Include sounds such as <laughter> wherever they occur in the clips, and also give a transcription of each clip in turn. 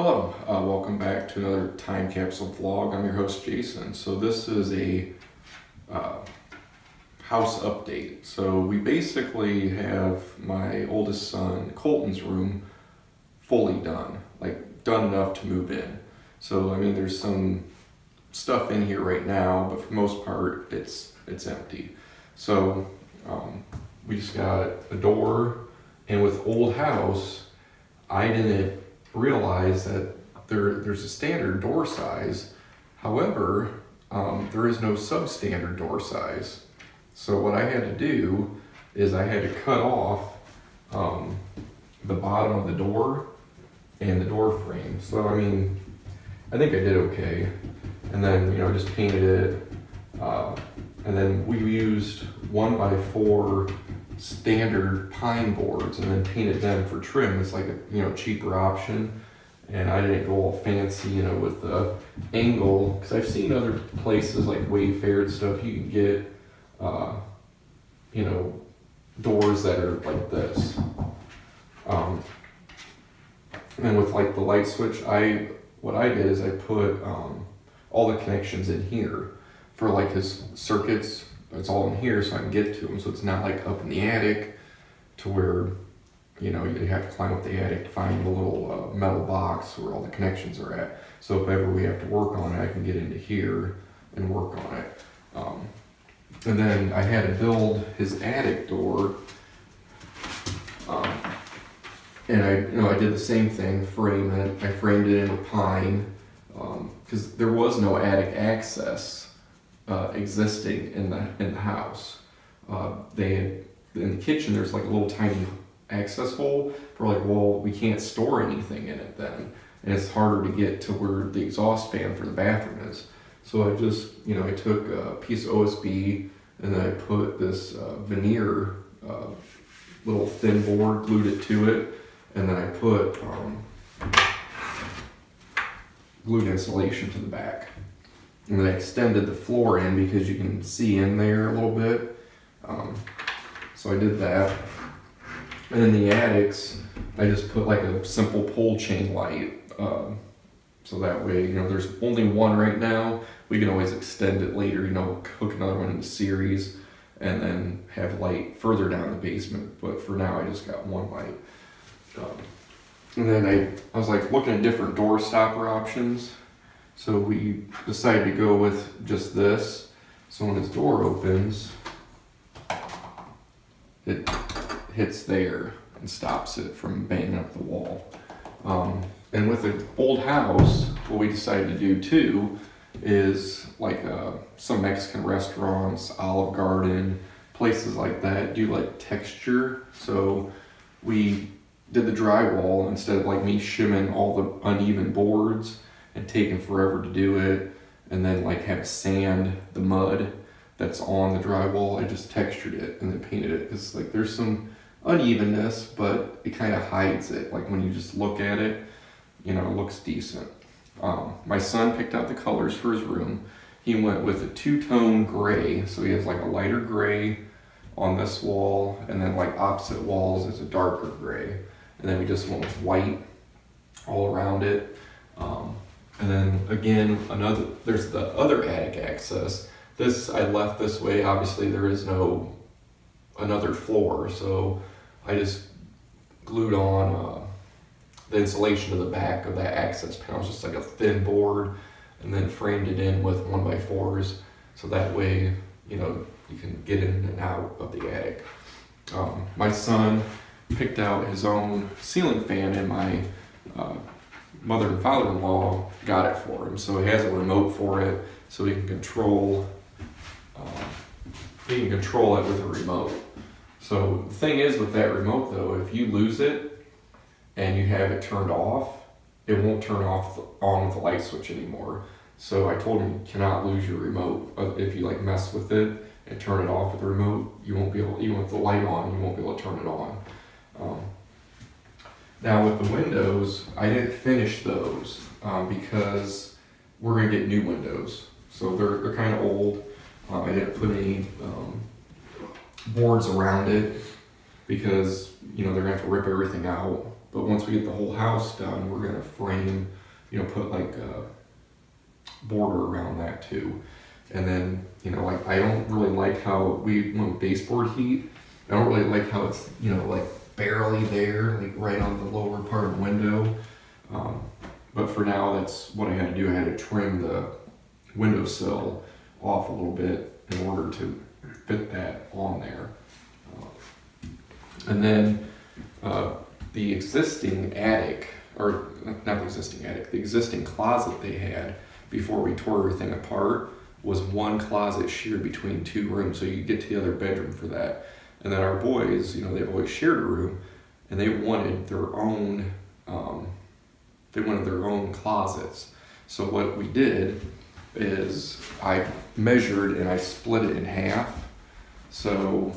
Hello, uh, welcome back to another time capsule vlog. I'm your host Jason. So this is a uh, house update. So we basically have my oldest son Colton's room fully done, like done enough to move in. So I mean, there's some stuff in here right now, but for most part, it's it's empty. So um, we just got a door, and with old house, I didn't realize that there there's a standard door size. However, um, there is no substandard door size. So what I had to do is I had to cut off um, the bottom of the door and the door frame. So I mean, I think I did okay. And then you know I just painted it, uh, and then we used one by four standard pine boards and then painted them for trim. It's like a you know cheaper option. And I didn't go all fancy, you know, with the angle because I've seen other places like Wayfair and stuff. You can get, uh, you know, doors that are like this. Um, and with like the light switch, I what I did is I put um, all the connections in here for like his circuits it's all in here so I can get to them. So it's not like up in the attic to where, you know, you have to climb up the attic to find the little uh, metal box where all the connections are at. So if ever we have to work on it, I can get into here and work on it. Um, and then I had to build his attic door. Um, and I, you know, I did the same thing, frame it. I framed it in pine because um, there was no attic access uh, existing in the in the house. Uh, they in the kitchen there's like a little tiny access hole. We're like, well, we can't store anything in it then, and it's harder to get to where the exhaust fan for the bathroom is. So I just, you know, I took a piece of OSB and then I put this uh, veneer uh, little thin board, glued it to it, and then I put um, glued insulation to the back. And I extended the floor in because you can see in there a little bit. Um, so I did that. And in the attics, I just put like a simple pull chain light. Um, so that way, you know, there's only one right now. We can always extend it later, you know, hook another one in the series and then have light further down the basement. But for now, I just got one light. Um, and then I, I was like looking at different door stopper options. So we decided to go with just this. So when his door opens, it hits there and stops it from banging up the wall. Um, and with an old house, what we decided to do too is like uh, some Mexican restaurants, Olive Garden, places like that do like texture. So we did the drywall instead of like me shimming all the uneven boards and taken forever to do it and then like have sand the mud that's on the drywall. I just textured it and then painted it because like there's some unevenness, but it kind of hides it. Like when you just look at it, you know, it looks decent. Um, my son picked out the colors for his room. He went with a two-tone gray, so he has like a lighter gray on this wall, and then like opposite walls is a darker gray. And then we just went with white all around it. Um, and then again, another there's the other attic access. This I left this way. Obviously, there is no another floor, so I just glued on uh, the insulation to the back of that access panel, just like a thin board, and then framed it in with one by fours, so that way you know you can get in and out of the attic. Um, my son picked out his own ceiling fan in my uh, mother and father-in-law got it for him. So he has a remote for it, so he can control. Uh, he can control it with a remote. So the thing is with that remote though, if you lose it and you have it turned off, it won't turn off on with the light switch anymore. So I told him you cannot lose your remote. Uh, if you like mess with it and turn it off with the remote, you won't be able, even with the light on, you won't be able to turn it on. Um, now with the windows, I didn't finish those um, because we're gonna get new windows. So they're, they're kind of old. Um, I didn't put any um, boards around it because you know they're gonna have to rip everything out. But once we get the whole house done, we're gonna frame, you know, put like a border around that too. And then, you know, like I don't really like how we with baseboard heat. I don't really like how it's, you know, like barely there, like right on the lower part of the window. Um, but for now, that's what I had to do. I had to trim the windowsill off a little bit in order to fit that on there. Uh, and then uh, the existing attic, or not the existing attic, the existing closet they had before we tore everything apart was one closet shared between two rooms. So you get to the other bedroom for that. And then our boys, you know, they've always shared a room and they wanted their own, um, they wanted their own closets. So what we did is I measured and I split it in half. So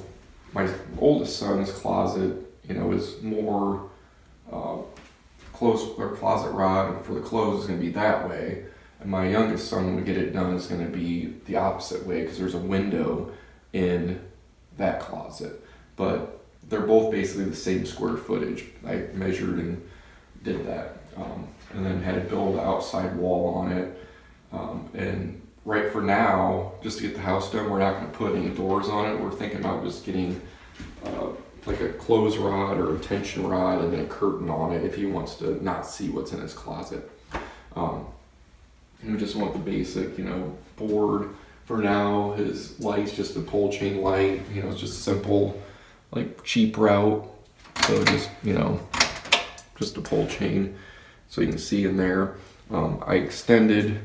my oldest son's closet, you know, is more uh, close closet rod for the clothes is going to be that way. And my youngest son, when we get it done, is going to be the opposite way because there's a window in that closet. But they're both basically the same square footage. I measured and did that. Um, and then had to build an outside wall on it. Um, and right for now, just to get the house done, we're not going to put any doors on it. We're thinking about just getting uh, like a clothes rod or a tension rod and then a curtain on it if he wants to not see what's in his closet. Um, we just want the basic, you know, board for now. His light's just a pull chain light, you know, it's just simple, like cheap route. So just, you know, just a pull chain. So you can see in there. Um, I extended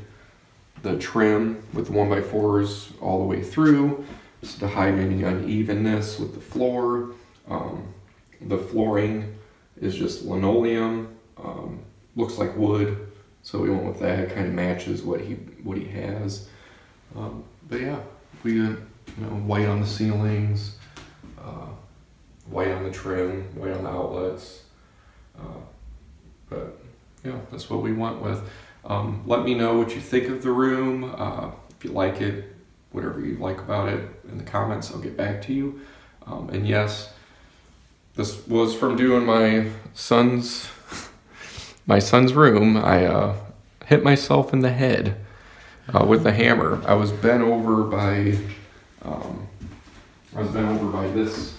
the trim with 1x4s all the way through just to hide any unevenness with the floor. Um, the flooring is just linoleum, um, looks like wood, so we went with that. Kind of matches what he what he has. Um, but yeah, we got you know white on the ceilings, uh, white on the trim, white on the outlets. Uh, but yeah, that's what we went with. Um, let me know what you think of the room. Uh, if you like it, whatever you like about it in the comments, I'll get back to you. Um, and yes, this was from doing my son's <laughs> my son's room, I uh, hit myself in the head uh, with a hammer. I was bent over by, um, I was bent over by this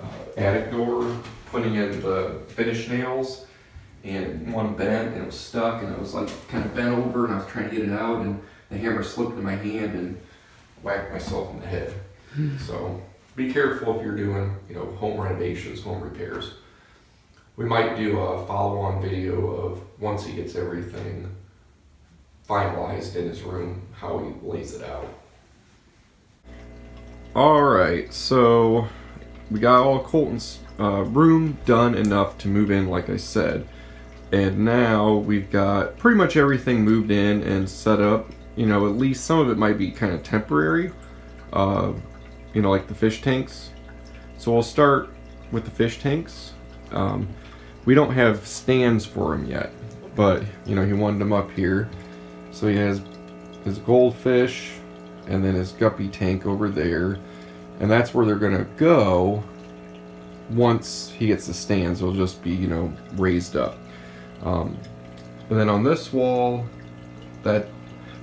uh, attic door, putting in the finish nails, and one bent and it was stuck, and I was like kind of bent over, and I was trying to get it out, and the hammer slipped in my hand and whacked myself in the head. so be careful if you're doing, you know, home renovations, home repairs we might do a follow-on video of once he gets everything finalized in his room, how he lays it out. All right, so we got all Colton's uh, room done enough to move in, like I said. And now we've got pretty much everything moved in and set up. You know, at least some of it might be kind of temporary. Uh, you know, like the fish tanks. So we'll start with the fish tanks. Um, we don't have stands for him yet, but you know he wanted them up here. So he has his goldfish and then his guppy tank over there, and that's where they're gonna go once he gets the stands. They'll just be you know raised up. Um, and then on this wall, that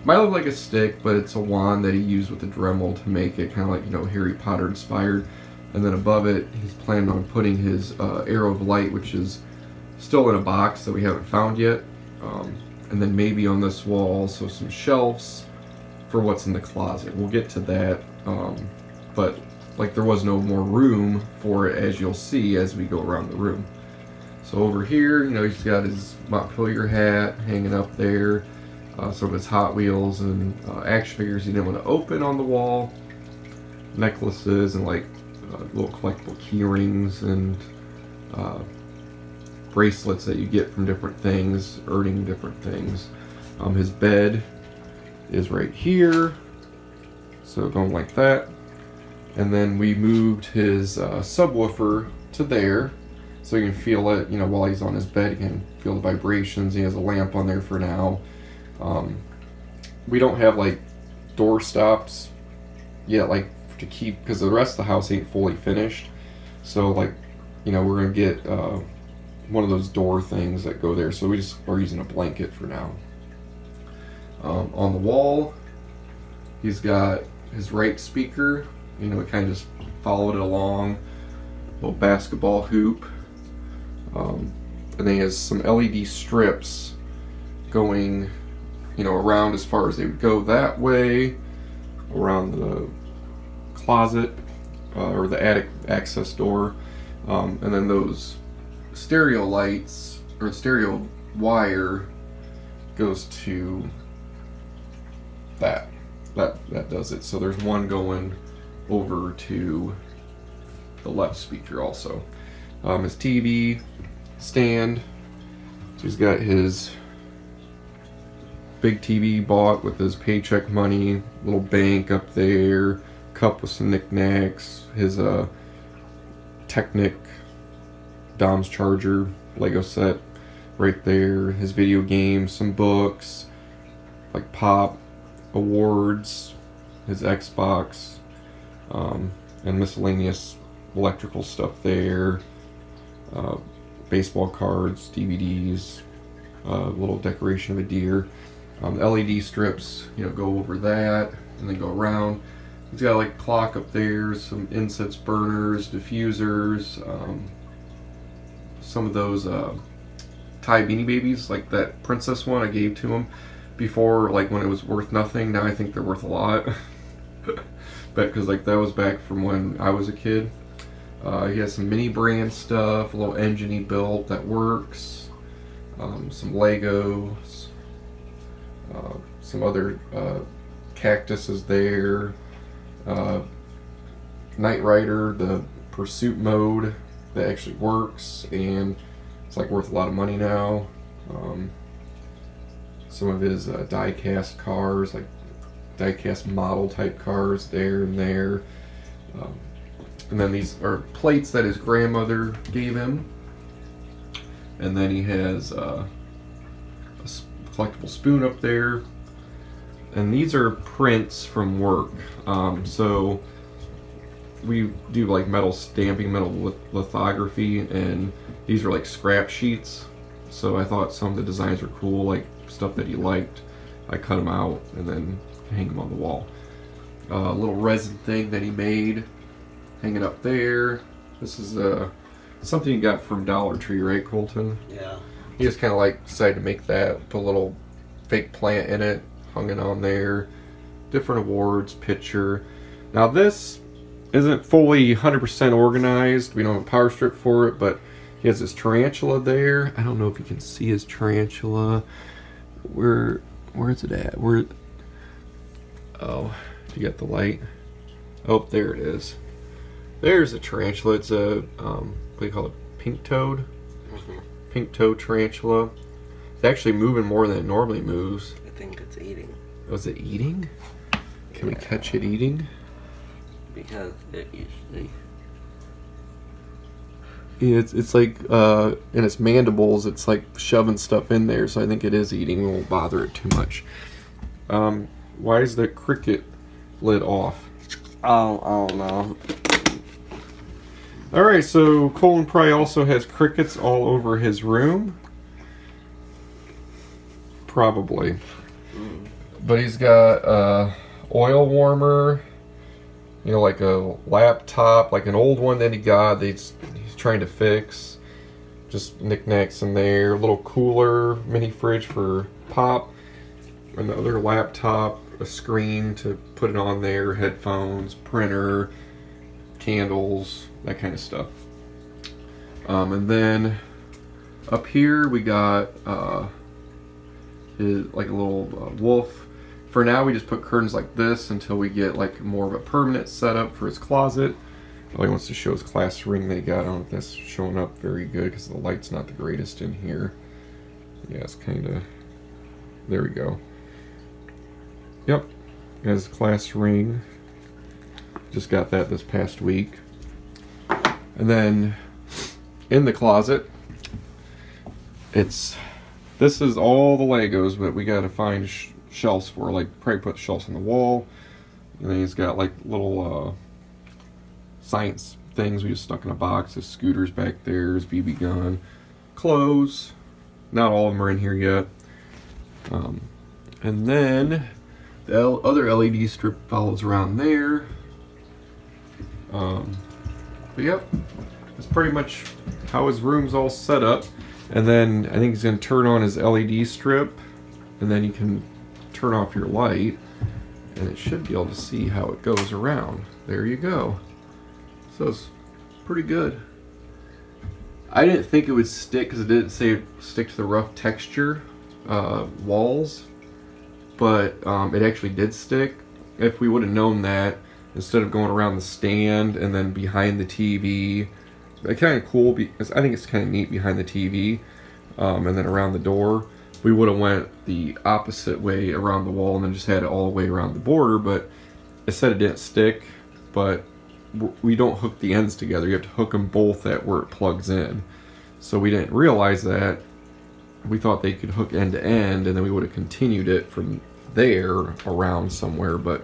might look like a stick, but it's a wand that he used with the Dremel to make it kind of like you know Harry Potter inspired. And then above it, he's planning on putting his uh, arrow of light, which is still in a box that we haven't found yet. Um, and then maybe on this wall, also some shelves for what's in the closet. We'll get to that. Um, but like there was no more room for it as you'll see as we go around the room. So over here, you know, he's got his Montpelier hat hanging up there. Uh, some of his Hot Wheels and uh, action figures he didn't want to open on the wall. Necklaces and like uh, little collectible key rings and uh, bracelets that you get from different things, earning different things. Um, his bed is right here, so going like that. And then we moved his uh, subwoofer to there, so you can feel it, you know, while he's on his bed, you can feel the vibrations. He has a lamp on there for now. Um, we don't have like door stops yet, like to keep, because the rest of the house ain't fully finished. So like, you know, we're gonna get uh, one of those door things that go there. So we just are using a blanket for now. Um, on the wall, he's got his right speaker. You know, we kind of just followed it along. Little basketball hoop. Um, and then he has some LED strips going, you know, around as far as they would go that way, around the closet uh, or the attic access door, um, and then those stereo lights or stereo wire goes to that. That that does it. So there's one going over to the left speaker also. Um, his TV stand. So he's got his big TV bought with his paycheck money, little bank up there, cup with some knickknacks, his uh, Technic Dom's Charger Lego set right there, his video games, some books, like Pop, awards, his Xbox, um, and miscellaneous electrical stuff there, uh, baseball cards, DVDs, a uh, little decoration of a deer. Um, LED strips, you know, go over that and then go around. He's got like clock up there, some incense burners, diffusers, um, some of those uh, Ty Beanie Babies, like that princess one I gave to him before, like when it was worth nothing. Now I think they're worth a lot. <laughs> but because like that was back from when I was a kid. Uh, he has some mini brand stuff, a little engine he built that works, um, some Legos, uh, some other uh, cactuses there, uh, Knight Rider, the pursuit mode that actually works, and it's like worth a lot of money now. Um, some of his uh, die-cast cars, like die-cast model type cars there and there. Um, and then these are plates that his grandmother gave him. And then he has uh, a collectible spoon up there. And these are prints from work. Um, so we do like metal stamping, metal lithography, and these are like scrap sheets. So I thought some of the designs were cool, like stuff that he liked. I cut them out and then hang them on the wall. A uh, little resin thing that he made hanging up there. This is uh, something you got from Dollar Tree, right, Colton? Yeah. He just kind of like decided to make that, put a little fake plant in it, hung it on there. Different awards, picture. Now this isn't fully 100% organized. We don't have a power strip for it, but he has his tarantula there. I don't know if you can see his tarantula. Where, where is it at? Where? Oh, you got the light. Oh, there it is. There's a tarantula. It's a, um, what do you call it? Pink toe? Mm -hmm. Pink toe tarantula. It's actually moving more than it normally moves. I think it's eating. Was oh, it eating? Can yeah. we catch it eating? Because it usually... Yeah, it's, it's like, uh, in its mandibles, it's like shoving stuff in there, so I think it is eating. We won't bother it too much. Um, why is the cricket lid off? Oh, I don't know. Alright, so Colton Pry also has crickets all over his room. Probably. Mm. But he's got a oil warmer, you know, like a laptop, like an old one that he got that he's, he's trying to fix. Just knickknacks in there. A little cooler, mini fridge for Pop. Another laptop, a screen to put it on there, headphones, printer, candles, that kind of stuff. Um, and then up here we got uh, is like a little uh, wolf. For now we just put curtains like this until we get like more of a permanent setup for his closet. All he wants to show his class ring they got. I don't know if that's showing up very good because the light's not the greatest in here. Yeah, it's kind of... There we go. Yep. Has class ring. Just got that this past week. And then in the closet, it's this is all the Legos, but we got to find shelves for. Like probably put shelves on the wall. And then he's got like little uh, science things we just stuck in a box. His scooters back there, his BB gun, clothes. Not all of them are in here yet. Um, and then the L- other LED strip follows around there. Um, but yep, that's pretty much how his room's all set up. And then I think he's gonna turn on his LED strip, and then you can turn off your light, and it should be able to see how it goes around. There you go. So it's pretty good. I didn't think it would stick because it didn't say it stick to the rough texture uh, walls, but um, it actually did stick. If we would have known that, instead of going around the stand and then behind the TV, it's kind of cool because I think it's kind of neat behind the TV, um, and then around the door. We would have went the opposite way around the wall and then just had it all the way around the border, but it said it didn't stick, but we don't hook the ends together. You have to hook them both at where it plugs in. So we didn't realize that. We thought they could hook end to end, and then we would have continued it from there around somewhere, but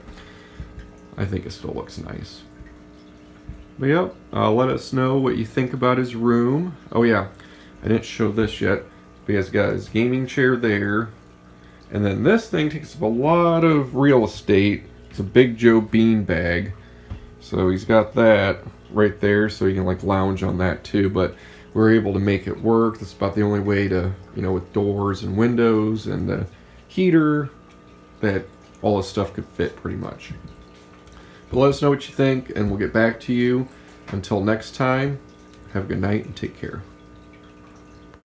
I think it still looks nice. But yep, uh, let us know what you think about his room. Oh yeah, I didn't show this yet. But he has got his gaming chair there. And then this thing takes up a lot of real estate. It's a Big Joe bean bag. So he's got that right there so he can like lounge on that too. But we're able to make it work. That's about the only way to, you know, with doors and windows and the heater that all this stuff could fit pretty much. But let us know what you think and we'll get back to you. Until next time, have a good night and take care.